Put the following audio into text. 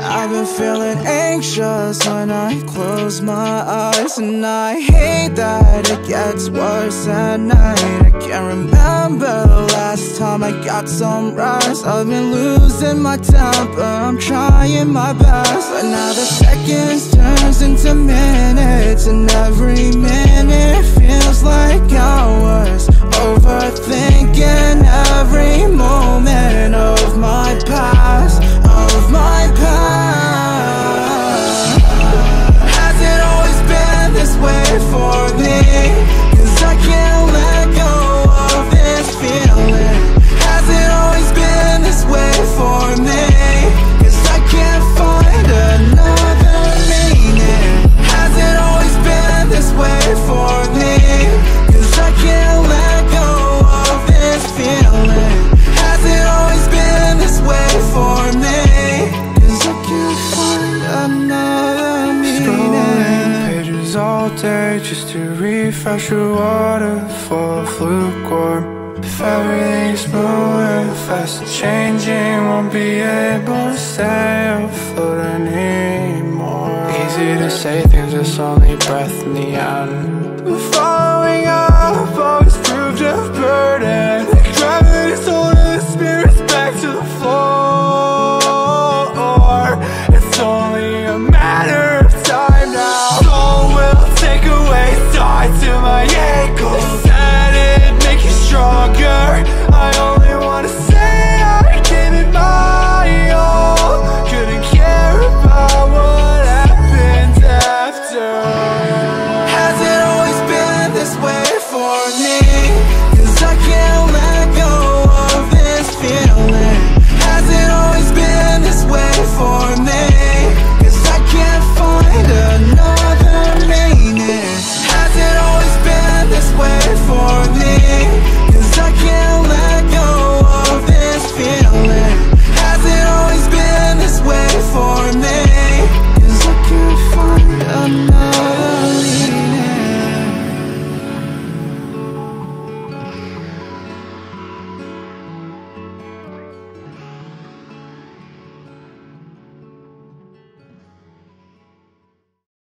I've been feeling anxious when I close my eyes And I hate that it gets worse at night. I can't remember the last time I got some rest. I've been losing my temper, I'm trying my best But now the seconds turns into minutes And every minute all day just to refresh your water for lukewarm. If everything's moving fast and changing Won't be able to stay afloat anymore. Easy to say things, it's only breath in the end Following up always proved a burden.